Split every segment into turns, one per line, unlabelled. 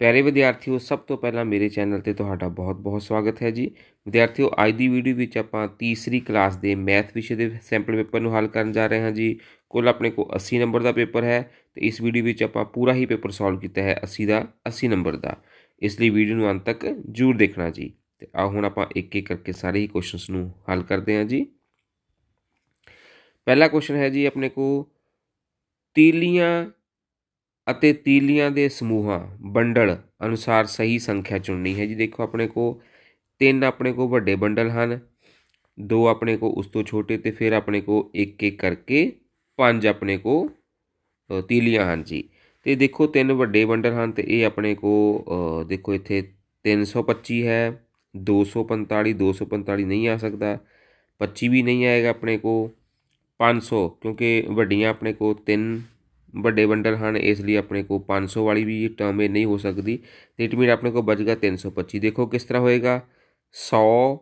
ਪਿਆਰੇ ਵਿਦਿਆਰਥੀਓ, ਸਭ ਤੋਂ ਪਹਿਲਾਂ ਮੇਰੇ ਚੈਨਲ ਤੇ ਤੁਹਾਡਾ ਬਹੁਤ-ਬਹੁਤ ਸਵਾਗਤ ਹੈ ਜੀ। ਵਿਦਿਆਰਥੀਓ, ਅੱਜ ਦੀ ਵੀਡੀਓ ਵਿੱਚ ਆਪਾਂ ਤੀਸਰੀ ਕਲਾਸ ਦੇ ਮੈਥ ਵਿਸ਼ੇ ਦੇ ਸੈਂਪਲ ਪੇਪਰ ਨੂੰ ਹੱਲ ਕਰਨ ਜਾ ਰਹੇ ਹਾਂ ਜੀ। ਕੁੱਲ ਆਪਣੇ ਕੋਲ 80 ਨੰਬਰ ਦਾ ਪੇਪਰ ਹੈ ਤੇ ਇਸ ਵੀਡੀਓ ਵਿੱਚ ਆਪਾਂ ਪੂਰਾ ਹੀ ਪੇਪਰ ਸੋਲਵ ਕੀਤਾ ਹੈ 80 ਦਾ 80 ਨੰਬਰ ਦਾ। ਇਸ ਲਈ ਵੀਡੀਓ ਨੂੰ ਅੰਤ ਤੱਕ ਜ਼ਰੂਰ ਦੇਖਣਾ ਜੀ। ਤੇ ਆ ਹੁਣ ਆਪਾਂ ਇੱਕ ਇੱਕ ਕਰਕੇ ਸਾਰੇ ਹੀ ਕੁਐਸਚਨਸ ਨੂੰ ਹੱਲ ਕਰਦੇ ਹਾਂ ਜੀ। ਪਹਿਲਾ ਕੁਐਸਚਨ ਹੈ ਜੀ ਆਪਣੇ ਕੋ ਤੀਲੀਆਂ ਅਤੇ ਤੀਲੀਆਂ ਦੇ ਸਮੂਹਾਂ, ਬੰਡਲ ਅਨੁਸਾਰ ਸਹੀ ਸੰਖਿਆ ਚੁਣਨੀ ਹੈ। ਜੀ ਦੇਖੋ, ਆਪਣੇ ਕੋ ਤਿੰਨ ਆਪਣੇ ਕੋ ਵੱਡੇ ਬੰਡਲ ਹਨ, ਦੋ ਆਪਣੇ ਕੋ ਉਸ ਤੋਂ ਛੋਟੇ ਤੇ ਫਿਰ ਆਪਣੇ ਕੋ ਇੱਕ ਇੱਕ ਕਰਕੇ ਪੰਜ ਆਪਣੇ ਕੋ ਤੀਲੀਆਂ ਹਨ ਜੀ। ਤੇ ਦੇਖੋ, ਤਿੰਨ ਵੱਡੇ ਬੰਡਲ ਹਨ ਤੇ ਇਹ ਆਪਣੇ ਕੋ ਦੇਖੋ, ਇੱਥੇ 325 ਹੈ 245 245 ਨਹੀਂ ਆ ਸਕਦਾ 25 ਵੀ ਨਹੀਂ ਆਏਗਾ ਆਪਣੇ ਕੋ 500 ਕਿਉਂਕਿ ਵੱਡੀਆਂ ਆਪਣੇ ਕੋ ਤਿੰਨ ਵੱਡੇ ਬੰਡਲ ਹਨ, ਇਸ ਲਈ ਆਪਣੇ ਕੋ 500 ਵਾਲੀ ਵੀ ਟਰਮ ਇਹ ਨਹੀਂ ਹੋ ਸਕਦੀ। ਤੇ ਇਟ ਮੀਨ ਆਪਣੇ ਕੋ ਬਚੇਗਾ 325 ਦੇਖੋ ਕਿਸ ਤਰ੍ਹਾਂ ਹੋਏਗਾ। 100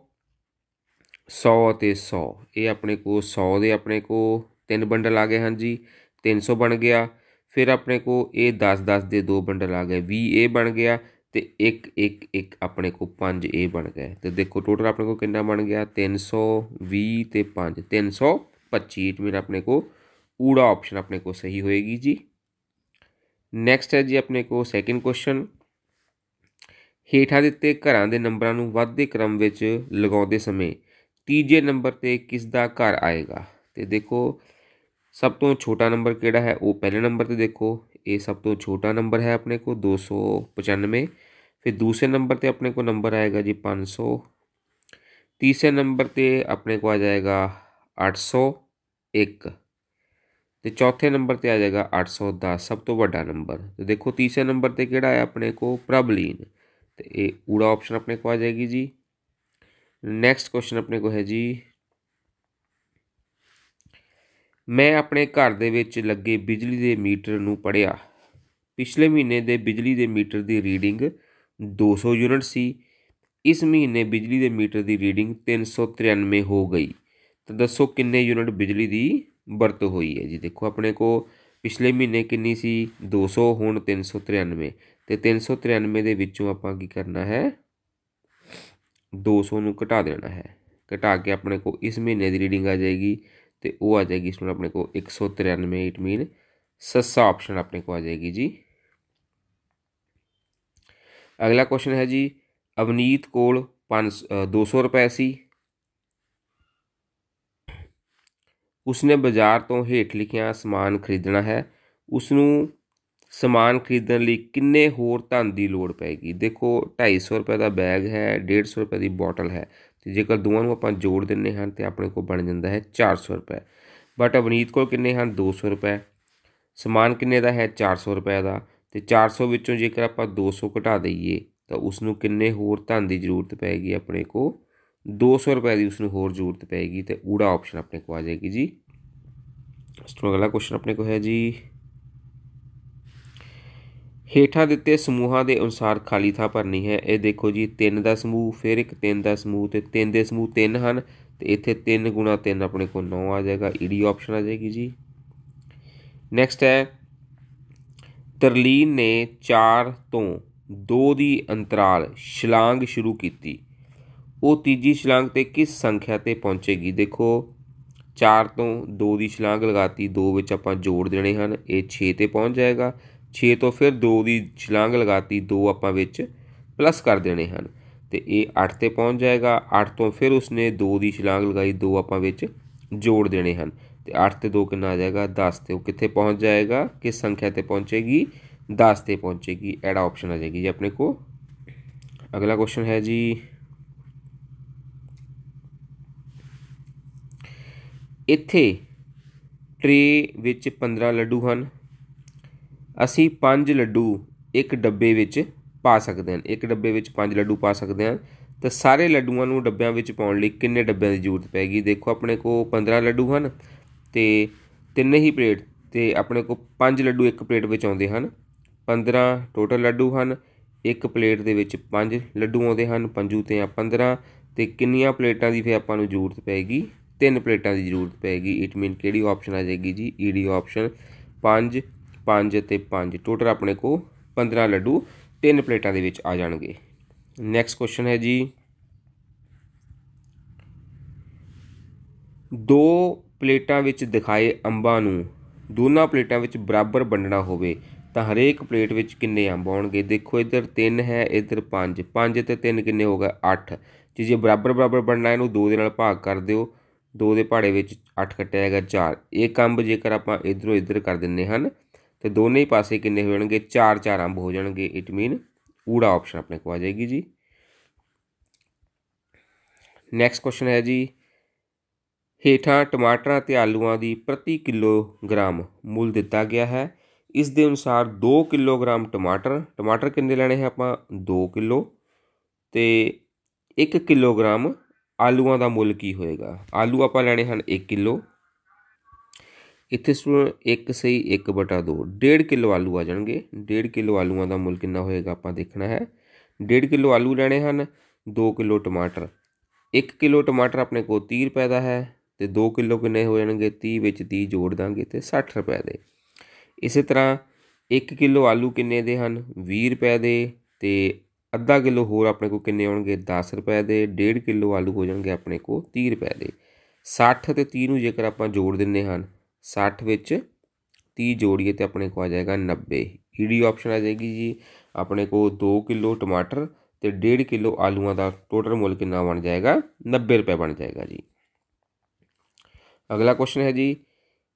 100 ਅਤੇ 100 ਇਹ ਆਪਣੇ ਕੋਲ 100 ਦੇ ਆਪਣੇ ਕੋਲ ਤਿੰਨ ਬੰਡਲ ਆ ਗਏ ਹਨ ਜੀ। 300 ਬਣ ਗਿਆ। ਫਿਰ ਆਪਣੇ ਕੋਲ ਇਹ 10 10 ਦੇ ਦੋ ਬੰਡਲ ਆ ਗਏ। 20 ਇਹ ਬਣ ਗਿਆ ਤੇ 1 1 1 ਆਪਣੇ ਕੋਲ 5 ਇਹ ਬਣ ਗਏ। ਤੇ ਦੇਖੋ ਟੋਟਲ ਆਪਣੇ ਕੋਲ ਕਿੰਨਾ ਬਣ ਗਿਆ। 320 ਤੇ 5 325 ਇਟ ਮੀਨ ਆਪਣੇ ਕੋਲ ਊੜਾ ਆਪਸ਼ਨ ਆਪਣੇ ਕੋ ਸਹੀ ਹੋਏਗੀ ਜੀ। ਨੈਕਸਟ ਹੈ ਜੀ ਆਪਣੇ ਕੋ ਸੈਕਿੰਡ ਕੁਐਸਚਨ ਹੇਠਾਂ ਦਿੱਤੇ ਘਰਾਂ ਦੇ ਨੰਬਰਾਂ ਨੂੰ ਵੱਧਦੇ ਕ੍ਰਮ ਵਿੱਚ ਲਗਾਉਂਦੇ ਸਮੇਂ ਤੀਜੇ ਨੰਬਰ ਤੇ ਕਿਸ ਦਾ ਘਰ ਆਏਗਾ? ਤੇ ਦੇਖੋ, ਸਭ ਤੋਂ ਛੋਟਾ ਨੰਬਰ ਕਿਹੜਾ ਹੈ? ਉਹ ਪਹਿਲੇ ਨੰਬਰ ਤੇ ਦੇਖੋ। ਇਹ ਸਭ ਤੋਂ ਛੋਟਾ ਨੰਬਰ ਹੈ ਆਪਣੇ ਕੋ 295 ਫਿਰ ਦੂਸਰੇ ਨੰਬਰ ਤੇ ਆਪਣੇ ਕੋ ਨੰਬਰ ਆਏਗਾ ਜੀ 500 ਤੀਸਰੇ ਨੰਬਰ ਤੇ ਆਪਣੇ ਕੋ ਆ ਜਾਏਗਾ 801 ਤੇ ਚੌਥੇ ਨੰਬਰ ਤੇ ਆ ਜਾਏਗਾ 810 ਸਭ ਤੋਂ ਵੱਡਾ ਨੰਬਰ। ਤੇ ਦੇਖੋ ਤੀਸਰੇ ਨੰਬਰ ਤੇ ਕਿਹੜਾ ਹੈ ਆਪਣੇ ਕੋ ਪ੍ਰਬਲੀਨ। ਤੇ ਇਹ ਊੜਾ ਆਪਸ਼ਨ ਆਪਣੇ ਕੋ ਆ ਜਾਏਗੀ ਜੀ। ਨੈਕਸਟ ਕੁਐਸਚਨ ਆਪਣੇ ਕੋ ਹੈ ਜੀ। ਮੈਂ ਆਪਣੇ ਘਰ ਦੇ ਵਿੱਚ ਲੱਗੇ ਬਿਜਲੀ ਦੇ ਮੀਟਰ ਨੂੰ ਪੜਿਆ ਪਿਛਲੇ ਮਹੀਨੇ ਦੇ ਬਿਜਲੀ ਦੇ ਮੀਟਰ ਦੀ ਰੀਡਿੰਗ 200 ਯੂਨਿਟ ਸੀ। ਇਸ ਮਹੀਨੇ ਬਿਜਲੀ ਦੇ ਮੀਟਰ ਦੀ ਰੀਡਿੰਗ 393 ਹੋ ਗਈ। ਤਾਂ ਦੱਸੋ ਕਿੰਨੇ ਯੂਨਿਟ ਬਿਜਲੀ ਦੀ ਵਰਤੋਂ ਹੋਈ ਹੈ ਜੀ। ਦੇਖੋ, ਆਪਣੇ ਕੋ ਪਿਛਲੇ ਮਹੀਨੇ ਕਿੰਨੀ ਸੀ? 200 ਹੁਣ 393 ਤੇ 393 ਦੇ ਵਿੱਚੋਂ ਆਪਾਂ ਕੀ ਕਰਨਾ ਹੈ? 200 ਨੂੰ ਘਟਾ ਦੇਣਾ ਹੈ। ਘਟਾ ਕੇ ਆਪਣੇ ਕੋ ਇਸ ਮਹੀਨੇ ਦੀ ਰੀਡਿੰਗ ਆ ਜਾਏਗੀ ਤੇ ਉਹ ਆ ਜਾਏਗੀ ਇਸ ਨੂੰ ਆਪਣੇ ਕੋ 193 ਇਟ ਮੀਨ ਸੱਸਾ ਆਪਸ਼ਨ ਆਪਣੇ ਕੋ ਆ ਜਾਏਗੀ ਜੀ। ਅਗਲਾ ਕੁਐਸਚਨ ਹੈ ਜੀ, ਅਵਨੀਤ ਕੋਲ 5 200 ਰੁਪਏ ਸੀ। ਉਸਨੇ ਬਾਜ਼ਾਰ ਤੋਂ ਹੇਠ ਲਿਖਿਆ ਸਮਾਨ ਖਰੀਦਣਾ ਹੈ। ਉਸ ਨੂੰ ਸਮਾਨ ਖਰੀਦਣ ਲਈ ਕਿੰਨੇ ਹੋਰ ਧਨ ਦੀ ਲੋੜ ਪੈਗੀ ਦੇਖੋ 250 ਰੁਪਏ ਦਾ ਬੈਗ ਹੈ 150 ਰੁਪਏ ਦੀ ਬੋਟਲ ਹੈ। ਤੇ ਜੇਕਰ ਦੋਵਾਂ ਨੂੰ ਆਪਾਂ ਜੋੜ ਦਿੰਨੇ ਹਨ ਤੇ ਆਪਣੇ ਕੋਲ ਬਣ ਜਾਂਦਾ ਹੈ 400 ਰੁਪਏ। ਬਟ ਅਵਨੀਤ ਕੋਲ ਕਿੰਨੇ ਹਨ? 200 ਰੁਪਏ। ਸਮਾਨ ਕਿੰਨੇ ਦਾ ਹੈ? 400 ਰੁਪਏ ਦਾ। ਤੇ 400 ਵਿੱਚੋਂ ਜੇਕਰ ਆਪਾਂ 200 ਘਟਾ ਦਈਏ ਤਾਂ ਉਸ ਨੂੰ ਕਿੰਨੇ ਹੋਰ ਧਨ ਦੀ ਜ਼ਰੂਰਤ ਪੈਗੀ ਆਪਣੇ ਕੋਲ? 200 ਰੁਪਏ ਦੀ ਉਸ ਨੂੰ ਹੋਰ ਜ਼ਰੂਰਤ ਪੈਗੀ ਤੇ ਊੜਾ ਆਪਸ਼ਨ ਆਪਣੇ ਕੋ ਆ ਜਾਏਗੀ ਜੀ। ਇਸ ਤੋਂ ਅਗਲਾ ਕੁਐਸਚਨ ਆਪਣੇ ਕੋ ਹੈ ਜੀ। ਹੇਠਾਂ ਦਿੱਤੇ ਸਮੂਹਾਂ ਦੇ ਅਨੁਸਾਰ ਖਾਲੀ ਥਾਂ ਭਰਨੀ ਹੈ। ਇਹ ਦੇਖੋ ਜੀ 3 ਦਾ ਸਮੂਹ, ਫਿਰ ਇੱਕ 3 ਦਾ ਸਮੂਹ ਤੇ 3 ਦੇ ਸਮੂਹ 3 ਹਨ ਤੇ ਇੱਥੇ 3 ਗੁਣਾ 3 ਆਪਣੇ ਕੋਲ 9 ਆ ਜਾਏਗਾ। ਈਡੀ ਆਪਸ਼ਨ ਆ ਜਾਏਗੀ ਜੀ। ਨੈਕਸਟ ਹੈ, ਤਰਲੀਨ ਨੇ 4 ਤੋਂ 2 ਦੀ ਅੰਤਰਾਲ ਛਲਾਂਗ ਸ਼ੁਰੂ ਕੀਤੀ। ਉਹ ਤੀਜੀ ਛਲਾਂਗ ਤੇ ਕਿਸ ਸੰਖਿਆ ਤੇ ਪਹੁੰਚੇਗੀ? ਦੇਖੋ 4 ਤੋਂ 2 ਦੀ ਛਲਾਂਗ ਲਗਾਤੀ 2 ਵਿੱਚ ਆਪਾਂ ਜੋੜ ਦੇਣੇ ਹਨ, ਇਹ 6 ਤੇ ਪਹੁੰਚ ਜਾਏਗਾ। 6 ਤੋਂ ਫਿਰ 2 ਦੀ ਛਲਾਂਗ ਲਗਾਤੀ 2 ਆਪਾਂ ਵਿੱਚ ਪਲੱਸ ਕਰ ਦੇਣੇ ਹਨ। ਤੇ ਇਹ 8 ਤੇ ਪਹੁੰਚ ਜਾਏਗਾ। 8 ਤੋਂ ਫਿਰ ਉਸਨੇ 2 ਦੀ ਛਲਾਂਗ ਲਗਾਈ 2 ਆਪਾਂ ਵਿੱਚ ਜੋੜ ਦੇਣੇ ਹਨ। ਤੇ 8 ਤੇ 2 ਕਿੰਨਾ ਆ ਜਾਏਗਾ? 10 ਤੇ ਉਹ ਕਿੱਥੇ ਪਹੁੰਚ ਜਾਏਗਾ? ਕਿਸ ਸੰਖਿਆ ਤੇ ਪਹੁੰਚੇਗੀ? 10 ਤੇ ਪਹੁੰਚੇਗੀ। ਐਡਾ ਆਪਸ਼ਨ ਆ ਜਾਏਗੀ ਜੀ ਆਪਣੇ ਕੋ ਅਗਲਾ ਕੁਐਸਚਨ ਹੈ ਜੀ। ਇੱਥੇ ਟਰੇ ਵਿੱਚ 15 ਲੱਡੂ ਹਨ। ਅਸੀਂ 5 ਲੱਡੂ ਇੱਕ ਡੱਬੇ ਵਿੱਚ ਪਾ ਸਕਦੇ ਹਾਂ। ਇੱਕ ਡੱਬੇ ਵਿੱਚ 5 ਲੱਡੂ ਪਾ ਸਕਦੇ ਹਾਂ। ਤਾਂ ਸਾਰੇ ਲੱਡੂਆਂ ਨੂੰ ਡੱਬਿਆਂ ਵਿੱਚ ਪਾਉਣ ਲਈ ਕਿੰਨੇ ਡੱਬਿਆਂ ਦੀ ਜ਼ਰੂਰਤ ਪੈਗੀ ਦੇਖੋ, ਆਪਣੇ ਕੋਲ 15 ਲੱਡੂ ਹਨ ਤੇ ਤਿੰਨ ਹੀ ਪਲੇਟ ਤੇ ਆਪਣੇ ਕੋਲ 5 ਲੱਡੂ ਇੱਕ ਪਲੇਟ ਵਿੱਚ ਆਉਂਦੇ ਹਨ। 15 ਟੋਟਲ ਲੱਡੂ ਹਨ। ਇੱਕ ਪਲੇਟ ਦੇ ਵਿੱਚ 5 ਲੱਡੂ ਆਉਂਦੇ ਹਨ। ਪੰਜੂ ਤੇ ਆ 15 ਤੇ ਕਿੰਨੀਆਂ ਪਲੇਟਾਂ ਦੀ ਫੇ ਆਪਾਂ ਨੂੰ ਜ਼ਰੂਰਤ ਪੈਗੀ ਤਿੰਨ ਪਲੇਟਾਂ ਦੀ ਜ਼ਰੂਰਤ ਪੈਗੀ ਇਟ ਮੀਨ ਕਿਹੜੀ ਆਪਸ਼ਨ ਆ ਜਾਏਗੀ ਜੀ? ਈਡੀ ਆਪਸ਼ਨ 5 5 ਅਤੇ 5 ਟੋਟਲ ਆਪਣੇ ਕੋ 15 ਲੱਡੂ ਤਿੰਨ ਪਲੇਟਾਂ ਦੇ ਵਿੱਚ ਆ ਜਾਣਗੇ। ਨੈਕਸਟ ਕੁਐਸਚਨ ਹੈ ਜੀ। ਦੋ ਪਲੇਟਾਂ ਵਿੱਚ ਦਿਖਾਏ ਅੰਬਾਂ ਨੂੰ, ਦੋਨਾਂ ਪਲੇਟਾਂ ਵਿੱਚ ਬਰਾਬਰ ਵੰਡਣਾ ਹੋਵੇ, ਤਾਂ ਹਰੇਕ ਪਲੇਟ ਵਿੱਚ ਕਿੰਨੇ ਅੰਬ ਆਉਣਗੇ? ਦੇਖੋ, ਇੱਧਰ 3 ਹੈ, ਇੱਧਰ 5 5 ਤੇ 3 ਕਿੰਨੇ ਹੋ ਗਏ? 8 ਜੇ ਜੇ ਬਰਾਬਰ ਬਰਾਬਰ ਬਣਨਾ ਇਹਨੂੰ 2 ਦੇ ਨਾਲ ਭਾਗ ਕਰ ਦਿਓ। 2 ਦੇ ਪਹਾੜੇ ਵਿੱਚ 8 ਕੱਟਿਆ ਹੈਗਾ 4 ਇੱਕ ਅੰਬ ਜੇਕਰ ਆਪਾਂ ਇਧਰੋਂ ਇਧਰ ਕਰ ਦਿੰਨੇ ਹਨ, ਤੇ ਦੋਨੇ ਪਾਸੇ ਕਿੰਨੇ ਹੋ ਜਾਣਗੇ? 4 4 ਅੰਬ ਹੋ ਜਾਣਗੇ। ਇਟ ਮੀਨ ਊੜਾ ਆਪਸ਼ਨ ਆਪਣੇ ਕੋਲ ਆ ਜਾਏਗੀ ਜੀ। ਨੈਕਸਟ ਕੁਐਸਚਨ ਹੈ ਜੀ, ਹੇਠਾਂ ਟਮਾਟਰਾਂ ਤੇ ਆਲੂਆਂ ਦੀ ਪ੍ਰਤੀ ਕਿਲੋਗ੍ਰਾਮ ਮੁੱਲ ਦਿੱਤਾ ਗਿਆ ਹੈ। ਇਸ ਦੇ ਅਨੁਸਾਰ 2 ਕਿਲੋਗ੍ਰਾਮ ਟਮਾਟਰ ਟਮਾਟਰ ਕਿੰਨੇ ਲੈਣੇ ਹੈ ਆਪਾਂ? 2 ਕਿਲੋ। ਤੇ 1 ਕਿਲੋਗ੍ਰਾਮ ਆਲੂਆਂ ਦਾ ਮੁੱਲ ਕੀ ਹੋਏਗਾ? ਆਲੂ ਆਪਾਂ ਲੈਣੇ ਹਨ 1 ਕਿਲੋ। ਇੱਥੇ ਸਟੂਡੈਂਟ 1 ਸਹੀ 1 ਬਟਾ 2 1.5 ਕਿਲੋ ਆਲੂ ਆ ਜਾਣਗੇ। 1.5 ਕਿਲੋ ਆਲੂਆਂ ਦਾ ਮੁੱਲ ਕਿੰਨਾ ਹੋਏਗਾ ਆਪਾਂ ਦੇਖਣਾ ਹੈ। 1.5 ਕਿਲੋ ਆਲੂ ਲੈਣੇ ਹਨ 2 ਕਿਲੋ ਟਮਾਟਰ। 1 ਕਿਲੋ ਟਮਾਟਰ ਆਪਣੇ ਕੋਲ 30 ਰੁਪਏ ਦਾ ਹੈ ਤੇ 2 ਕਿਲੋ ਕਿੰਨੇ ਹੋ ਜਾਣਗੇ? 30 ਵਿੱਚ 30 ਜੋੜ ਦਾਂਗੇ ਤੇ 60 ਰੁਪਏ ਦੇ। ਇਸੇ ਤਰ੍ਹਾਂ 1 ਕਿਲੋ ਆਲੂ ਕਿੰਨੇ ਦੇ ਹਨ? 20 ਰੁਪਏ ਦੇ ਤੇ ਅੱਧਾ ਕਿਲੋ ਹੋਰ ਆਪਣੇ ਕੋਲ ਕਿੰਨੇ ਆਉਣਗੇ? 10 ਰੁਪਏ ਦੇ 1.5 ਕਿਲੋ ਆਲੂ ਹੋ ਜਾਣਗੇ ਆਪਣੇ ਕੋਲ 30 ਰੁਪਏ ਦੇ। 60 ਤੇ 30 ਨੂੰ ਜੇਕਰ ਆਪਾਂ ਜੋੜ ਦਿੰਨੇ ਹਨ 60 ਵਿੱਚ 30 ਜੋੜੀਏ ਤੇ ਆਪਣੇ ਕੋਲ ਆ ਜਾਏਗਾ 90 ਈਡੀ ਆਪਸ਼ਨ ਆ ਜਾਏਗੀ ਜੀ, ਆਪਣੇ ਕੋਲ 2 ਕਿਲੋ ਟਮਾਟਰ ਤੇ 1.5 ਕਿਲੋ ਆਲੂਆਂ ਦਾ ਟੋਟਲ ਮੁੱਲ ਕਿੰਨਾ ਬਣ ਜਾਏਗਾ? 90 ਰੁਪਏ ਬਣ ਜਾਏਗਾ ਜੀ। ਅਗਲਾ ਕੁਐਸਚਨ ਹੈ ਜੀ,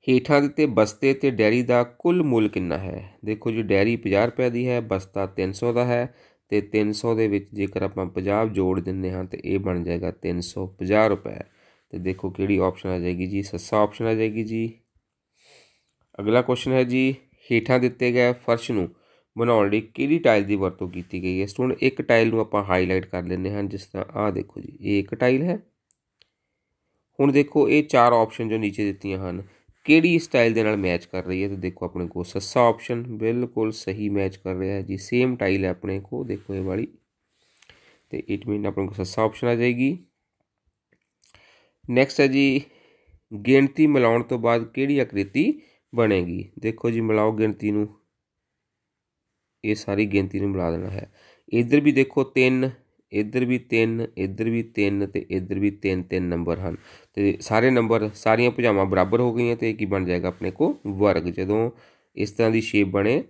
ਹੇਠਾਂ ਦਿੱਤੇ ਬਸਤੇ ਤੇ ਡੈਰੀ ਦਾ ਕੁੱਲ ਮੁੱਲ ਕਿੰਨਾ ਹੈ? ਦੇਖੋ ਜੀ, ਡੈਰੀ 50 ਰੁਪਏ ਦੀ ਹੈ, ਬਸਤਾ 300 ਦਾ ਹੈ ਤੇ 300 ਦੇ ਵਿੱਚ ਜੇਕਰ ਆਪਾਂ 50 ਜੋੜ ਦਿੰਦੇ ਹਾਂ ਤੇ ਇਹ ਬਣ ਜਾਏਗਾ 350 ਰੁਪਏ। ਤੇ ਦੇਖੋ ਕਿਹੜੀ ਆਪਸ਼ਨ ਆ ਜਾਏਗੀ ਜੀ, ਸੱਸਾ ਆਪਸ਼ਨ ਆ ਜਾਏਗੀ ਜੀ। ਅਗਲਾ ਕੁਐਸਚਨ ਹੈ ਜੀ, ਹੇਠਾਂ ਦਿੱਤੇ ਗਏ ਫਰਸ਼ ਨੂੰ ਬਣਾਉਣ ਲਈ ਕਿਹੜੀ ਟਾਈਲ ਦੀ ਵਰਤੋਂ ਕੀਤੀ ਗਈ ਹੈ? ਸਟੂਡੈਂਟ, ਇੱਕ ਟਾਈਲ ਨੂੰ ਆਪਾਂ ਹਾਈਲਾਈਟ ਕਰ ਲੈਂਦੇ ਹਾਂ, ਜਿਸ ਤਰ੍ਹਾਂ ਆਹ ਦੇਖੋ ਜੀ, ਇਹ ਇੱਕ ਟਾਈਲ ਹੈ। ਹੁਣ ਦੇਖੋ ਇਹ ਚਾਰ ਆਪਸ਼ਨ ਜੋ ਨੀਚੇ ਦਿੱਤੀਆਂ ਹਨ ਕਿਹੜੀ ਸਟਾਈਲ ਦੇ ਨਾਲ ਮੈਚ ਕਰ ਰਹੀ ਹੈ ਤੇ ਦੇਖੋ ਆਪਣੇ ਕੋਲ ਸੱਸਾ ਆਪਸ਼ਨ ਬਿਲਕੁਲ ਸਹੀ ਮੈਚ ਕਰ ਰਿਹਾ ਹੈ ਜੀ ਸੇਮ ਟਾਈਲ ਹੈ ਆਪਣੇ ਕੋਲ, ਦੇਖੋ ਇਹ ਵਾਲੀ। ਤੇ ਇਟ ਮੀਨ ਆਪਣੇ ਕੋਲ ਸੱਸਾ ਆਪਸ਼ਨ ਆ ਜਾਏਗੀ। ਨੈਕਸਟ ਹੈ ਜੀ, ਗਿਣਤੀ ਮਿਲਾਉਣ ਤੋਂ ਬਾਅਦ ਕਿਹੜੀ ਆਕ੍ਰਿਤੀ ਬਣੇਗੀ? ਦੇਖੋ ਜੀ, ਮਿਲਾਓ ਗਿਣਤੀ ਨੂੰ। ਇਹ ਸਾਰੀ ਗਿਣਤੀ ਨੂੰ ਮਿਲਾ ਦੇਣਾ ਹੈ। ਇਧਰ ਵੀ ਦੇਖੋ 3 ਇੱਧਰ ਵੀ 3 ਇੱਧਰ ਵੀ 3 ਤੇ ਇੱਧਰ ਵੀ 3 3 ਨੰਬਰ ਹਨ। ਤੇ ਸਾਰੇ ਨੰਬਰ, ਸਾਰੀਆਂ ਭੁਜਾਵਾਂ ਬਰਾਬਰ ਹੋ ਗਈਆਂ ਤੇ ਕੀ ਬਣ ਜਾਏਗਾ ਆਪਣੇ ਕੋ ਵਰਗ। ਜਦੋਂ ਇਸ ਤਰ੍ਹਾਂ ਦੀ ਸ਼ੇਪ ਬਣੇ,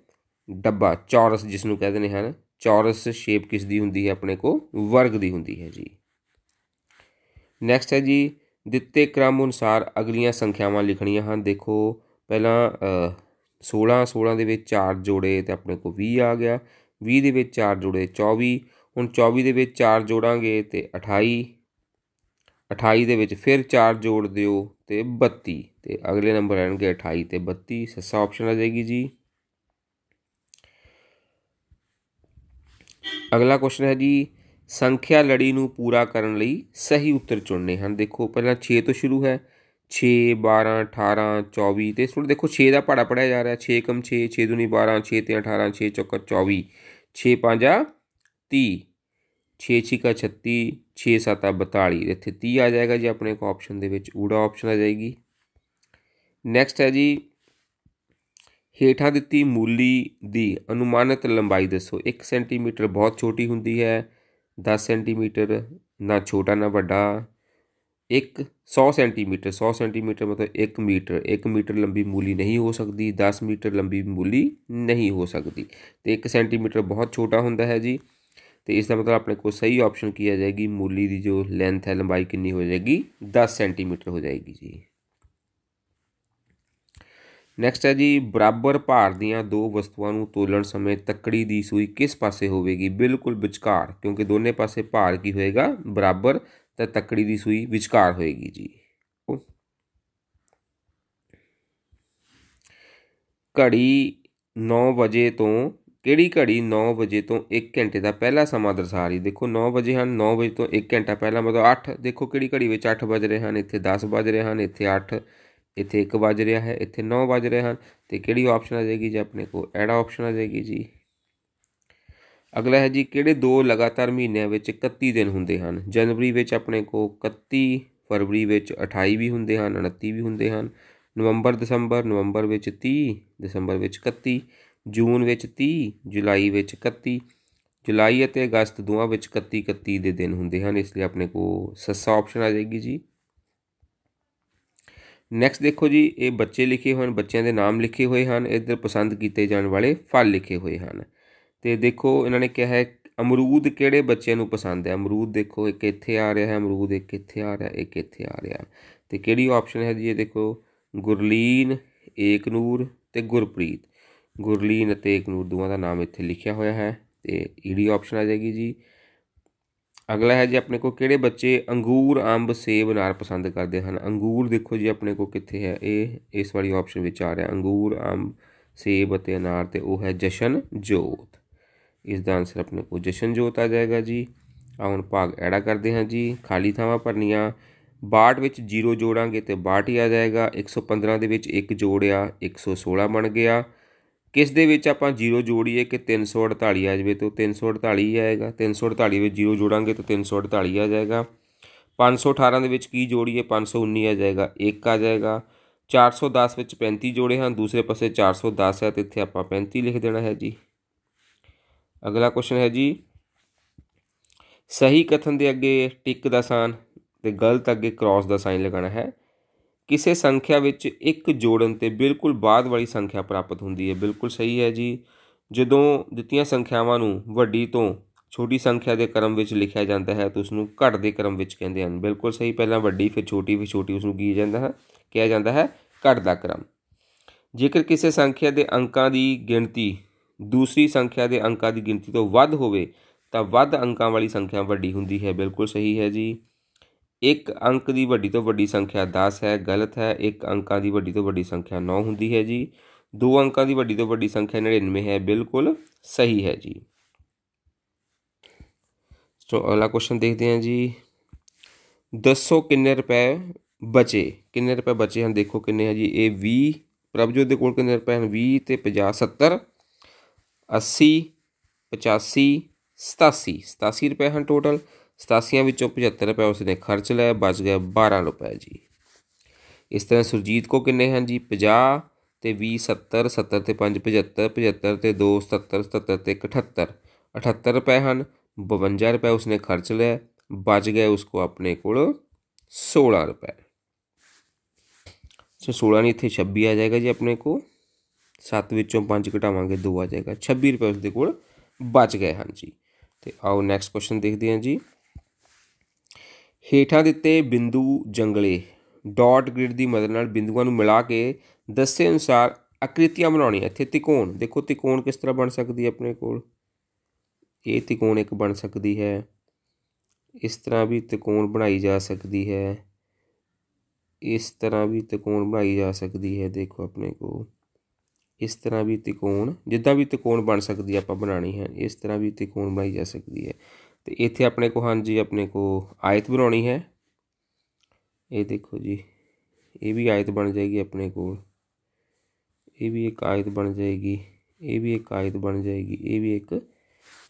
ਡੱਬਾ, ਚੌਰਸ ਜਿਸ ਨੂੰ ਕਹਿੰਦੇ ਨੇ ਹਨ, ਚੌਰਸ ਸ਼ੇਪ ਕਿਸ ਦੀ ਹੁੰਦੀ ਹੈ ਆਪਣੇ ਕੋ ਵਰਗ ਦੀ ਹੁੰਦੀ ਹੈ ਜੀ। ਨੈਕਸਟ ਹੈ ਜੀ, ਦਿੱਤੇ ਕ੍ਰਮ ਅਨੁਸਾਰ ਅਗਲੀਆਂ ਸੰਖਿਆਵਾਂ ਲਿਖਣੀਆਂ ਹਨ। ਦੇਖੋ, ਪਹਿਲਾਂ 16 16 ਦੇ ਵਿੱਚ 4 ਜੋੜੇ ਤੇ ਆਪਣੇ ਕੋ 20 ਆ ਗਿਆ। 20 ਦੇ ਵਿੱਚ 4 ਜੋੜੇ 24 ਹੁਣ 24 ਦੇ ਵਿੱਚ 4 ਜੋੜਾਂਗੇ ਤੇ 28 28 ਦੇ ਵਿੱਚ ਫਿਰ 4 ਜੋੜ ਦਿਓ ਤੇ 32 ਤੇ ਅਗਲੇ ਨੰਬਰ ਆਣਗੇ 28 ਤੇ 32 ਸੱਸਾ ਆਪਸ਼ਨ ਆ ਜਾਏਗੀ ਜੀ। ਅਗਲਾ ਕੁਐਸਚਨ ਹੈ ਜੀ, ਸੰਖਿਆ ਲੜੀ ਨੂੰ ਪੂਰਾ ਕਰਨ ਲਈ ਸਹੀ ਉੱਤਰ ਚੁਣਨੇ ਹਨ। ਦੇਖੋ, ਪਹਿਲਾਂ 6 ਤੋਂ ਸ਼ੁਰੂ ਹੈ। 6 12 18 24 ਤੇ ਸੁਣ, ਦੇਖੋ 6 ਦਾ ਪੜਾ ਪੜਿਆ ਜਾ ਰਿਹਾ। 6 ਕਮ 6 6 ਦੁਨੀ 12 6 ਤੇ 18 6 ਚੌਕਾ 24 6 5 30 6 6 36 6 7 42 ਇੱਥੇ 30 ਆ ਜਾਏਗਾ ਜੀ ਆਪਣੇ ਕੋ ਆਪਸ਼ਨ ਦੇ ਵਿੱਚ, ਊੜਾ ਆਪਸ਼ਨ ਆ ਜਾਏਗੀ। ਨੈਕਸਟ ਹੈ ਜੀ, ਹੇਠਾਂ ਦਿੱਤੀ ਮੂਲੀ ਦੀ ਅਨੁਮਾਨਿਤ ਲੰਬਾਈ ਦੱਸੋ। 1 ਸੈਂਟੀਮੀਟਰ ਬਹੁਤ ਛੋਟੀ ਹੁੰਦੀ ਹੈ 10 ਸੈਂਟੀਮੀਟਰ ਨਾ ਛੋਟਾ ਨਾ ਵੱਡਾ। 1 100 ਸੈਂਟੀਮੀਟਰ 100 ਸੈਂਟੀਮੀਟਰ ਮਤਲਬ 1 ਮੀਟਰ 1 ਮੀਟਰ ਲੰਬੀ ਮੂਲੀ ਨਹੀਂ ਹੋ ਸਕਦੀ 10 ਮੀਟਰ ਲੰਬੀ ਮੂਲੀ ਨਹੀਂ ਹੋ ਸਕਦੀ। ਤੇ 1 ਸੈਂਟੀਮੀਟਰ ਬਹੁਤ ਛੋਟਾ ਹੁੰਦਾ ਹੈ ਜੀ। ਤੇ ਇਸ ਦਾ ਮਤਲਬ ਆਪਣੇ ਕੋਲ ਸਹੀ ਆਪਸ਼ਨ ਕੀ ਆ ਜਾਏਗੀ? ਮੂਲੀ ਦੀ ਜੋ ਲੈਂਥ ਹੈ, ਲੰਬਾਈ ਕਿੰਨੀ ਹੋ ਜਾਏਗੀ? 10 ਸੈਂਟੀਮੀਟਰ ਹੋ ਜਾਏਗੀ ਜੀ। ਨੈਕਸਟ ਹੈ ਜੀ, ਬਰਾਬਰ ਭਾਰ ਦੀਆਂ ਦੋ ਵਸਤੂਆਂ ਨੂੰ ਤੋਲਣ ਸਮੇਂ ਤੱਕੜੀ ਦੀ ਸੂਈ ਕਿਸ ਪਾਸੇ ਹੋਵੇਗੀ? ਬਿਲਕੁਲ ਵਿਚਕਾਰ, ਕਿਉਂਕਿ ਦੋਨੇ ਪਾਸੇ ਭਾਰ ਕੀ ਹੋਏਗਾ? ਬਰਾਬਰ, ਤਾਂ ਤੱਕੜੀ ਦੀ ਸੂਈ ਵਿਚਕਾਰ ਹੋਏਗੀ ਜੀ। ਘੜੀ 9 ਵਜੇ ਤੋਂ ਕਿਹੜੀ ਘੜੀ 9 ਵਜੇ ਤੋਂ 1 ਘੰਟੇ ਦਾ ਪਹਿਲਾ ਸਮਾਂ ਦਰਸਾ ਰਹੀ? ਦੇਖੋ 9 ਵਜੇ ਹਨ 9 ਵਜੇ ਤੋਂ 1 ਘੰਟਾ ਪਹਿਲਾਂ ਮਤਲਬ 8 ਦੇਖੋ, ਕਿਹੜੀ ਘੜੀ ਵਿੱਚ 8 ਵਜ ਰਹੇ ਹਨ? ਇੱਥੇ 10 ਵਜ ਰਹੇ ਹਨ, ਇੱਥੇ 8 ਇੱਥੇ 1 ਵਜ ਰਿਹਾ ਹੈ, ਇੱਥੇ 9 ਵਜ ਰਹੇ ਹਨ। ਤੇ ਕਿਹੜੀ ਆਪਸ਼ਨ ਆ ਜਾਏਗੀ ਜੀ ਆਪਣੇ ਕੋਲ? ਐੜਾ ਆਪਸ਼ਨ ਆ ਜਾਏਗੀ ਜੀ। ਅਗਲਾ ਹੈ ਜੀ, ਕਿਹੜੇ ਦੋ ਲਗਾਤਾਰ ਮਹੀਨਿਆਂ ਵਿੱਚ 31 ਦਿਨ ਹੁੰਦੇ ਹਨ? ਜਨਵਰੀ ਵਿੱਚ ਆਪਣੇ ਕੋਲ 31 ਫਰਵਰੀ ਵਿੱਚ 28 ਵੀ ਹੁੰਦੇ ਹਨ 29 ਵੀ ਹੁੰਦੇ ਹਨ। ਨਵੰਬਰ, ਦਸੰਬਰ, ਨਵੰਬਰ ਵਿੱਚ 30 ਦਸੰਬਰ ਵਿੱਚ 31 ਜੂਨ ਵਿੱਚ 30 ਜੁਲਾਈ ਵਿੱਚ 31 ਜੁਲਾਈ ਅਤੇ ਅਗਸਤ ਦੋਵਾਂ ਵਿੱਚ 31 31 ਦੇ ਦਿਨ ਹੁੰਦੇ ਹਨ, ਇਸ ਲਈ ਆਪਣੇ ਕੋ ਸੱਸਾ ਆਪਸ਼ਨ ਆ ਜਾਏਗੀ ਜੀ। ਨੈਕਸਟ ਦੇਖੋ ਜੀ, ਇਹ ਬੱਚੇ ਲਿਖੇ ਹੋਏ ਹਨ, ਬੱਚਿਆਂ ਦੇ ਨਾਮ ਲਿਖੇ ਹੋਏ ਹਨ, ਇੱਧਰ ਪਸੰਦ ਕੀਤੇ ਜਾਣ ਵਾਲੇ ਫਲ ਲਿਖੇ ਹੋਏ ਹਨ। ਤੇ ਦੇਖੋ, ਇਹਨਾਂ ਨੇ ਕਿਹਾ ਹੈ, ਅਮਰੂਦ ਕਿਹੜੇ ਬੱਚਿਆਂ ਨੂੰ ਪਸੰਦ ਹੈ? ਅਮਰੂਦ ਦੇਖੋ, ਇੱਕ ਇੱਥੇ ਆ ਰਿਹਾ ਹੈ, ਅਮਰੂਦ ਇੱਕ ਇੱਥੇ ਆ ਰਿਹਾ, ਇੱਕ ਇੱਥੇ ਆ ਰਿਹਾ। ਤੇ ਕਿਹੜੀ ਆਪਸ਼ਨ ਹੈ ਜੀ, ਇਹ ਦੇਖੋ, ਗੁਰਲੀਨ, ਏਕਨੂਰ ਤੇ ਗੁਰਪ੍ਰੀਤ। ਗੁਰਲੀਨ ਅਤੇ ਏਕਨੂਰ ਦੋਵਾਂ ਦਾ ਨਾਮ ਇੱਥੇ ਲਿਖਿਆ ਹੋਇਆ ਹੈ ਤੇ ਈਡੀ ਆਪਸ਼ਨ ਆ ਜਾਏਗੀ ਜੀ। ਅਗਲਾ ਹੈ ਜੀ, ਆਪਣੇ ਕੋਲ ਕਿਹੜੇ ਬੱਚੇ ਅੰਗੂਰ, ਅੰਬ, ਸੇਬ, ਅਨਾਰ ਪਸੰਦ ਕਰਦੇ ਹਨ? ਅੰਗੂਰ ਦੇਖੋ ਜੀ, ਆਪਣੇ ਕੋਲ ਕਿੱਥੇ ਹੈ? ਇਹ, ਇਸ ਵਾਲੀ ਆਪਸ਼ਨ ਵਿੱਚ ਆ ਰਿਹਾ। ਅੰਗੂਰ, ਅੰਬ, ਸੇਬ ਅਤੇ ਅਨਾਰ ਤੇ ਉਹ ਹੈ ਜਸ਼ਨ ਜੋਤ। ਇਸ ਦਾ ਆਨਸਰ ਆਪਣੇ ਕੋਲ ਜਸ਼ਨ ਜੋਤ ਆ ਜਾਏਗਾ ਜੀ। ਆ ਹੁਣ ਭਾਗ ਐੜਾ ਕਰਦੇ ਹਾਂ ਜੀ। ਖਾਲੀ ਥਾਵਾਂ ਭਰਨੀਆਂ। 62 ਵਿੱਚ 0 ਜੋੜਾਂਗੇ ਤੇ 62 ਹੀ ਆ ਜਾਏਗਾ। 115 ਦੇ ਵਿੱਚ 1 ਜੋੜਿਆ 116 ਬਣ ਗਿਆ। ਕਿਸ ਦੇ ਵਿੱਚ ਆਪਾਂ 0 ਜੋੜੀਏ ਕਿ 348 ਆ ਜਾਵੇ ਤਾਂ 348 ਹੀ ਆਏਗਾ 348 ਵਿੱਚ 0 ਜੋੜਾਂਗੇ ਤਾਂ 348 ਆ ਜਾਏਗਾ। 518 ਦੇ ਵਿੱਚ ਕੀ ਜੋੜੀਏ? 519 ਆ ਜਾਏਗਾ। 1 ਆ ਜਾਏਗਾ। 410 ਵਿੱਚ 35 ਜੋੜੇ ਹਨ ਦੂਸਰੇ ਪਾਸੇ 410 ਹੈ ਤੇ ਇੱਥੇ ਆਪਾਂ 35 ਲਿਖ ਦੇਣਾ ਹੈ ਜੀ। ਅਗਲਾ ਕੁਐਸਚਨ ਹੈ ਜੀ। ਸਹੀ ਕਥਨ ਦੇ ਅੱਗੇ ਟਿਕ ਦਾ ਸਾਨ ਤੇ ਗਲਤ ਅੱਗੇ ਕ੍ਰਾਸ ਦਾ ਸਾਈਨ ਲਗਾਉਣਾ ਹੈ। ਕਿਸੇ ਸੰਖਿਆ ਵਿੱਚ ਇੱਕ ਜੋੜਨ ਤੇ ਬਿਲਕੁਲ ਬਾਅਦ ਵਾਲੀ ਸੰਖਿਆ ਪ੍ਰਾਪਤ ਹੁੰਦੀ ਹੈ। ਬਿਲਕੁਲ ਸਹੀ ਹੈ ਜੀ। ਜਦੋਂ ਦਿੱਤੀਆਂ ਸੰਖਿਆਵਾਂ ਨੂੰ ਵੱਡੀ ਤੋਂ ਛੋਟੀ ਸੰਖਿਆ ਦੇ ਕ੍ਰਮ ਵਿੱਚ ਲਿਖਿਆ ਜਾਂਦਾ ਹੈ, ਤਾਂ ਉਸ ਨੂੰ ਘਟਦੇ ਕ੍ਰਮ ਵਿੱਚ ਕਹਿੰਦੇ ਹਨ। ਬਿਲਕੁਲ ਸਹੀ। ਪਹਿਲਾਂ ਵੱਡੀ, ਫਿਰ ਛੋਟੀ ਫਿਰ ਛੋਟੀ ਉਸ ਨੂੰ ਕੀ ਜਾਂਦਾ ਹੈ? ਕਿਹਾ ਜਾਂਦਾ ਹੈ ਘਟਦਾ ਕ੍ਰਮ। ਜੇਕਰ ਕਿਸੇ ਸੰਖਿਆ ਦੇ ਅੰਕਾਂ ਦੀ ਗਿਣਤੀ ਦੂਸਰੀ ਸੰਖਿਆ ਦੇ ਅੰਕਾਂ ਦੀ ਗਿਣਤੀ ਤੋਂ ਵੱਧ ਹੋਵੇ, ਤਾਂ ਵੱਧ ਅੰਕਾਂ ਵਾਲੀ ਸੰਖਿਆ ਵੱਡੀ ਹੁੰਦੀ ਹੈ। ਬਿਲਕੁਲ ਸਹੀ ਹੈ ਜੀ। ਇੱਕ ਅੰਕ ਦੀ ਵੱਡੀ ਤੋਂ ਵੱਡੀ ਸੰਖਿਆ 10 ਹੈ ਗਲਤ ਹੈ ਇੱਕ ਅੰਕਾਂ ਦੀ ਵੱਡੀ ਤੋਂ ਵੱਡੀ ਸੰਖਿਆ 9 ਹੁੰਦੀ ਹੈ ਜੀ ਦੋ ਅੰਕਾਂ ਦੀ ਵੱਡੀ ਤੋਂ ਵੱਡੀ ਸੰਖਿਆ 99 ਹੈ ਬਿਲਕੁਲ ਸਹੀ ਹੈ ਜੀ ਸੋ ਅਗਲਾ ਕੁਐਸਚਨ ਦੇਖਦੇ ਹਾਂ ਜੀ ਦੱਸੋ ਕਿੰਨੇ ਰੁਪਏ ਬਚੇ ਕਿੰਨੇ ਰੁਪਏ ਬਚੇ ਹਨ ਦੇਖੋ ਕਿੰਨੇ ਹੈ ਜੀ ਇਹ 20 ਪ੍ਰਭਜੋਤ ਦੇ ਕੋਲ ਕਿੰਨੇ ਰੁਪਏ ਹਨ 20 ਤੇ 50 70 80 85 87 87 ਰੁਪਏ ਹਨ ਟੋਟਲ 87 ਵਿੱਚੋਂ 75 ਰੁਪਏ ਉਸਨੇ ਖਰਚ ਲਿਆ ਬਚ ਗਿਆ 12 ਰੁਪਏ ਜੀ ਇਸ ਤਰ੍ਹਾਂ ਸੁਰਜੀਤ ਕੋ ਕਿੰਨੇ ਹਨ ਜੀ 50 ਤੇ 20 70 70 ਤੇ 5 75 75 ਤੇ 2 77 77 ਤੇ 78 78 ਰੁਪਏ ਹਨ 52 ਰੁਪਏ ਉਸਨੇ ਖਰਚ ਲਿਆ ਬਚ ਗਏ ਉਸਕੋ ਆਪਣੇ ਕੋਲ 16 ਰੁਪਏ ਸੋ 16 ਨਹੀਂ ਇੱਥੇ 26 ਆ ਜਾਏਗਾ ਜੀ ਆਪਣੇ ਕੋ 7 ਵਿੱਚੋਂ 5 ਘਟਾਵਾਂਗੇ 2 ਆ ਜਾਏਗਾ 26 ਰੁਪਏ ਉਸਦੇ ਕੋਲ ਬਚ ਗਏ ਹਨ ਜੀ ਤੇ ਆਓ ਨੈਕਸਟ ਕੁਐਸਚਨ ਦੇਖਦੇ ਹਾਂ ਜੀ ਹੇਠਾਂ ਦਿੱਤੇ ਬਿੰਦੂ ਜੰਗਲੇ ਡਾਟ ਗ੍ਰਿਡ ਦੀ ਮਦਦ ਨਾਲ ਬਿੰਦੂਆਂ ਨੂੰ ਮਿਲਾ ਕੇ ਦੱਸੇ ਅਨੁਸਾਰ ਆਕ੍ਰਿਤੀਆਂ ਬਣਾਉਣੀਆਂ। ਇੱਥੇ ਤਿਕੋਣ। ਦੇਖੋ ਤਿਕੋਣ ਕਿਸ ਤਰ੍ਹਾਂ ਬਣ ਸਕਦੀ ਹੈ ਆਪਣੇ ਕੋਲ? ਇਹ ਤਿਕੋਣ ਇੱਕ ਬਣ ਸਕਦੀ ਹੈ। ਇਸ ਤਰ੍ਹਾਂ ਵੀ ਤਿਕੋਣ ਬਣਾਈ ਜਾ ਸਕਦੀ ਹੈ। ਇਸ ਤਰ੍ਹਾਂ ਵੀ ਤਿਕੋਣ ਬਣਾਈ ਜਾ ਸਕਦੀ ਹੈ, ਦੇਖੋ ਆਪਣੇ ਕੋਲ। ਇਸ ਤਰ੍ਹਾਂ ਵੀ ਤਿਕੋਣ, ਜਿੱਦਾਂ ਵੀ ਤਿਕੋਣ ਬਣ ਸਕਦੀ ਹੈ, ਆਪਾਂ ਬਣਾਣੀ ਹੈ। ਇਸ ਤਰ੍ਹਾਂ ਵੀ ਤਿਕੋਣ ਬਣਾਈ ਜਾ ਸਕਦੀ ਹੈ। ਤੇ ਇੱਥੇ ਆਪਣੇ ਕੋ ਹਾਂਜੀ, ਆਪਣੇ ਕੋ ਆਇਤ ਬਣਾਉਣੀ ਹੈ। ਇਹ ਦੇਖੋ ਜੀ, ਇਹ ਵੀ ਆਇਤ ਬਣ ਜਾਏਗੀ ਆਪਣੇ ਕੋਲ। ਇਹ ਵੀ ਇੱਕ ਆਇਤ ਬਣ ਜਾਏਗੀ, ਇਹ ਵੀ ਇੱਕ ਆਇਤ ਬਣ ਜਾਏਗੀ, ਇਹ ਵੀ ਇੱਕ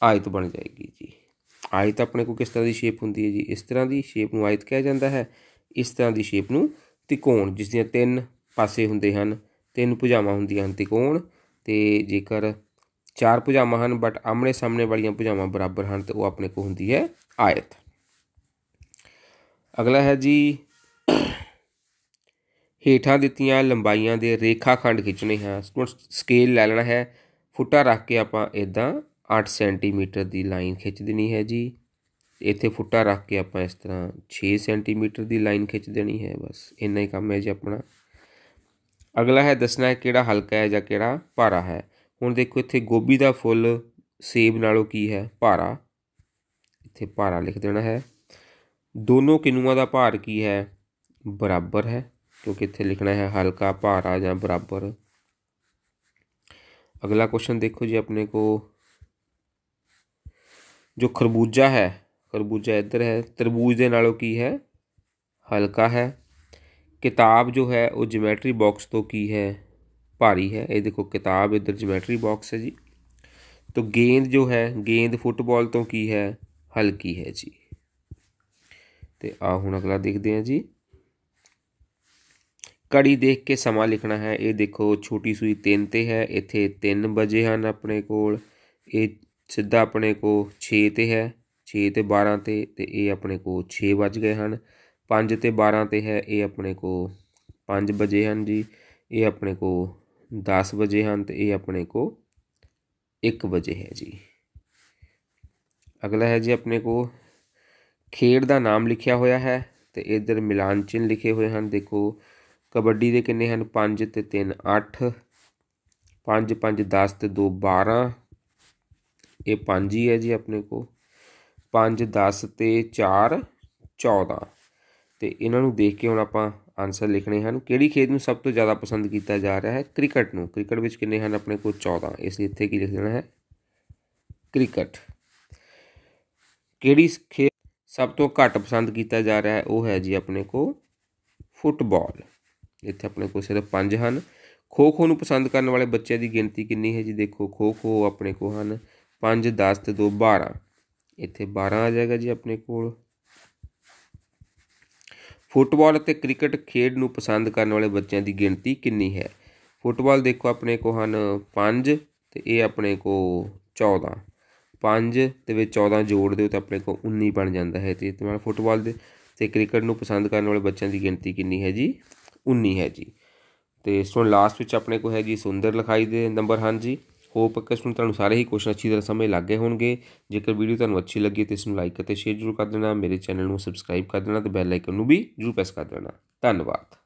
ਆਇਤ ਬਣ ਜਾਏਗੀ ਜੀ। ਆਇਤ ਆਪਣੇ ਕੋ ਕਿਸ ਤਰ੍ਹਾਂ ਦੀ ਸ਼ੇਪ ਹੁੰਦੀ ਹੈ ਜੀ? ਇਸ ਤਰ੍ਹਾਂ ਦੀ ਸ਼ੇਪ ਨੂੰ ਆਇਤ ਕਿਹਾ ਜਾਂਦਾ ਹੈ। ਇਸ ਤਰ੍ਹਾਂ ਦੀ ਸ਼ੇਪ ਨੂੰ ਤਿਕੋਣ, ਜਿਸ ਦੀਆਂ ਤਿੰਨ ਪਾਸੇ ਹੁੰਦੇ ਹਨ, ਤਿੰਨ ਭੁਜਾਵਾਂ ਹੁੰਦੀਆਂ ਹਨ ਤਿਕੋਣ। ਤੇ ਜੇਕਰ ਚਾਰ ਭੁਜਾਵਾਂ ਹਨ ਬਟ ਆਮਣੇ ਸਾਹਮਣੇ ਵਾਲੀਆਂ ਭੁਜਾਵਾਂ ਬਰਾਬਰ ਹਨ ਤੇ ਉਹ ਆਪਣੇ ਕੋ ਹੁੰਦੀ ਹੈ ਆਇਤ। ਅਗਲਾ ਹੈ ਜੀ, ਹੇਠਾਂ ਦਿੱਤੀਆਂ ਲੰਬਾਈਆਂ ਦੇ ਰੇਖਾ ਖੰਡ ਖਿੱਚਣੇ ਹੈ। ਸਕੇਲ ਲੈ ਲੈਣਾ ਹੈ। ਫੁੱਟਾ ਰੱਖ ਕੇ ਆਪਾਂ ਇਦਾਂ 8 ਸੈਂਟੀਮੀਟਰ ਦੀ ਲਾਈਨ ਖਿੱਚ ਦੇਣੀ ਹੈ ਜੀ। ਇੱਥੇ ਫੁੱਟਾ ਰੱਖ ਕੇ ਆਪਾਂ ਇਸ ਤਰ੍ਹਾਂ 6 ਸੈਂਟੀਮੀਟਰ ਦੀ ਲਾਈਨ ਖਿੱਚ ਦੇਣੀ ਹੈ। ਬਸ ਇੰਨਾ ਹੀ ਕੰਮ ਹੈ ਜੀ ਆਪਣਾ। ਅਗਲਾ ਹੈ ਦੱਸਣਾ ਹੈ ਕਿਹੜਾ ਹਲਕਾ ਹੈ ਜਾਂ ਕਿਹੜਾ ਭਾਰਾ ਹੈ। ਹੁਣ ਦੇਖੋ ਇੱਥੇ ਗੋਭੀ ਦਾ ਫੁੱਲ ਸੇਬ ਨਾਲੋਂ ਕੀ ਹੈ? ਭਾਰਾ। ਇੱਥੇ ਭਾਰਾ ਲਿਖ ਦੇਣਾ ਹੈ। ਦੋਨੋਂ ਕਿਨੂਆਂ ਦਾ ਭਾਰ ਕੀ ਹੈ? ਬਰਾਬਰ ਹੈ, ਕਿਉਂਕਿ ਇੱਥੇ ਲਿਖਣਾ ਹੈ ਹਲਕਾ, ਭਾਰਾ ਜਾਂ ਬਰਾਬਰ। ਅਗਲਾ ਕੁਐਸਚਨ ਦੇਖੋ ਜੀ ਆਪਣੇ ਕੋ ਜੋ ਖਰਬੂਜਾ ਹੈ, ਖਰਬੂਜਾ ਇੱਧਰ ਹੈ। ਤਰਬੂਜ ਦੇ ਨਾਲੋਂ ਕੀ ਹੈ? ਹਲਕਾ ਹੈ। ਕਿਤਾਬ ਜੋ ਹੈ ਉਹ ਜਿਓਮੈਟਰੀ ਬਾਕਸ ਤੋਂ ਕੀ ਹੈ? ਭਾਰੀ ਹੈ ਇਹ ਦੇਖੋ ਕਿਤਾਬ ਇੱਧਰ ਜਿਓਮੈਟਰੀ ਬਾਕਸ ਹੈ ਜੀ तो गेंद जो है गेंद फुटबॉल तो की है हल्की है जी ਤੇ ਆ ਹੁਣ ਅਗਲਾ ਦੇਖਦੇ ਹਾਂ ਜੀ ਕੜੀ ਦੇਖ ਕੇ ਸਮਾਂ ਲਿਖਣਾ ਹੈ ਇਹ ਦੇਖੋ ਛੋਟੀ ਸੂਈ 3 ਤੇ ਹੈ ਇੱਥੇ 3 ਵਜੇ ਹਨ ਆਪਣੇ ਕੋਲ ਇਹ ਸਿੱਧਾ ਆਪਣੇ ਕੋ 6 ਤੇ ਹੈ 6 ਤੇ 12 ਤੇ ਤੇ ਇਹ ਆਪਣੇ ਕੋ 6 ਵੱਜ ਗਏ ਹਨ 5 ਤੇ 12 ਤੇ ਹੈ ਇਹ ਆਪਣੇ ਕੋ 5 ਵਜੇ ਹਨ ਜੀ ਇਹ ਆਪਣੇ ਕੋ 10 ਵਜੇ ਹਨ ਤੇ ਇਹ ਆਪਣੇ ਕੋ 1 ਵਜੇ ਹੈ ਜੀ। ਅਗਲਾ ਹੈ ਜੀ ਆਪਣੇ ਕੋ ਖੇਡ ਦਾ ਨਾਮ ਲਿਖਿਆ ਹੋਇਆ ਹੈ ਤੇ ਇਧਰ ਮਿਲਾਨ ਚਿੰਨ ਲਿਖੇ ਹੋਏ ਹਨ। ਦੇਖੋ, ਕਬੱਡੀ ਦੇ ਕਿੰਨੇ ਹਨ? 5 ਤੇ 3 8 5 5 10 ਤੇ 2 12 ਇਹ 5 ਹੀ ਹੈ ਜੀ ਆਪਣੇ ਕੋ 5 10 ਤੇ 4 14 ਤੇ ਇਹਨਾਂ ਨੂੰ ਦੇਖ ਕੇ ਹੁਣ ਆਪਾਂ ਆਨਸਰ ਲਿਖਣੇ ਹਨ। ਕਿਹੜੀ ਖੇਡ ਨੂੰ ਸਭ ਤੋਂ ਜ਼ਿਆਦਾ ਪਸੰਦ ਕੀਤਾ ਜਾ ਰਿਹਾ ਹੈ? ਕ੍ਰਿਕਟ ਨੂੰ। ਕ੍ਰਿਕਟ ਵਿੱਚ ਕਿੰਨੇ ਹਨ ਆਪਣੇ ਕੋਲ? 14 ਇਸ ਲਈ ਇੱਥੇ ਕੀ ਲਿਖ ਦੇਣਾ ਹੈ? ਕ੍ਰਿਕਟ। ਕਿਹੜੀ ਖੇਡ ਸਭ ਤੋਂ ਘੱਟ ਪਸੰਦ ਕੀਤਾ ਜਾ ਰਿਹਾ ਹੈ? ਉਹ ਹੈ ਜੀ ਆਪਣੇ ਕੋਲ ਫੁੱਟਬਾਲ। ਇੱਥੇ ਆਪਣੇ ਕੋਲ ਸਿਰਫ 5 ਹਨ। ਖੋ ਖੋ ਨੂੰ ਪਸੰਦ ਕਰਨ ਵਾਲੇ ਬੱਚਿਆਂ ਦੀ ਗਿਣਤੀ ਕਿੰਨੀ ਹੈ ਜੀ? ਦੇਖੋ ਖੋ ਖੋ ਆਪਣੇ ਕੋਲ ਹਨ। 5 10 ਤੇ 2 12 ਇੱਥੇ 12 ਆ ਜਾਏਗਾ ਜੀ ਆਪਣੇ ਕੋਲ। ਫੁੱਟਬਾਲ ਅਤੇ ਕ੍ਰਿਕਟ ਖੇਡ ਨੂੰ ਪਸੰਦ ਕਰਨ ਵਾਲੇ ਬੱਚਿਆਂ ਦੀ ਗਿਣਤੀ ਕਿੰਨੀ ਹੈ? ਫੁੱਟਬਾਲ ਦੇਖੋ, ਆਪਣੇ ਕੋ ਹਨ 5 ਤੇ ਇਹ ਆਪਣੇ ਕੋ 14 5 ਤੇ ਵਿੱਚ 14 ਜੋੜ ਦਿਓ ਤਾਂ ਆਪਣੇ ਕੋ 19 ਬਣ ਜਾਂਦਾ ਹੈ। ਤੇ ਇਸਤੇਮਾਲ ਫੁੱਟਬਾਲ ਦੇ ਤੇ ਕ੍ਰਿਕਟ ਨੂੰ ਪਸੰਦ ਕਰਨ ਵਾਲੇ ਬੱਚਿਆਂ ਦੀ ਗਿਣਤੀ ਕਿੰਨੀ ਹੈ ਜੀ? 19 ਹੈ ਜੀ। ਤੇ ਇਸ ਲਾਸਟ ਵਿੱਚ ਆਪਣੇ ਕੋ ਹੈ ਜੀ ਸੁੰਦਰ ਲਿਖਾਈ ਦੇ ਨੰਬਰ ਹਨ ਜੀ। ਹੋਪ ਕਿ ਇਸ ਨੂੰ ਤੁਹਾਨੂੰ ਸਾਰੇ ਹੀ ਕੁਐਸਚਨ ਅੱਛੀ ਤਰ੍ਹਾਂ ਸਮਝ ਲੱਗ ਗਏ ਹੋਣਗੇ। ਜੇਕਰ ਵੀਡੀਓ ਤੁਹਾਨੂੰ ਅੱਛੀ ਲੱਗੀ ਤਾਂ ਇਸ ਨੂੰ ਲਾਈਕ ਅਤੇ ਸ਼ੇਅਰ ਜ਼ਰੂਰ ਕਰ ਦੇਣਾ। ਮੇਰੇ ਚੈਨਲ ਨੂੰ ਸਬਸਕ੍ਰਾਈਬ ਕਰ ਦੇਣਾ ਤੇ ਬੈਲ ਆਈਕਨ ਨੂੰ ਵੀ ਜ਼ਰੂਰ ਪ੍ਰੈਸ ਕਰ ਦੇਣਾ। ਧੰਨਵਾਦ।